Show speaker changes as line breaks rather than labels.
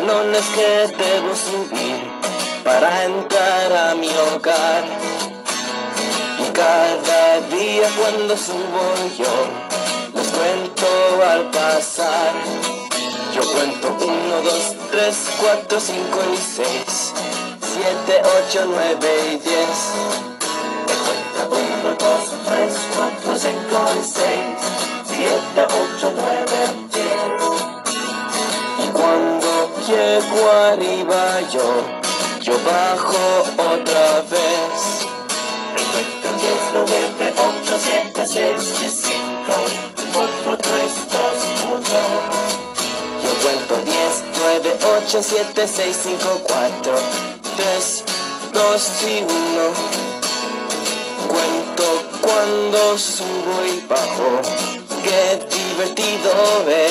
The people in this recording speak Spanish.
escalones que debo subir para entrar a mi hogar. Y cada día cuando subo yo, los cuento al pasar. Yo cuento uno, dos, tres, cuatro, cinco y seis, siete, ocho, nueve y diez. Cuenta uno, dos, tres, cuatro, cinco y seis, siete, ocho, nueve, diez. Y cuando llego arriba yo, yo bajo otra vez. Cuenta diez, nueve, ocho, siete, seis, cinco, cuatro, tres, dos, uno. Yo cuento 10, 9, 8, 7, 6, 5, 4, 3, 2 y 1. Cuento cuando subo y bajo, qué divertido es.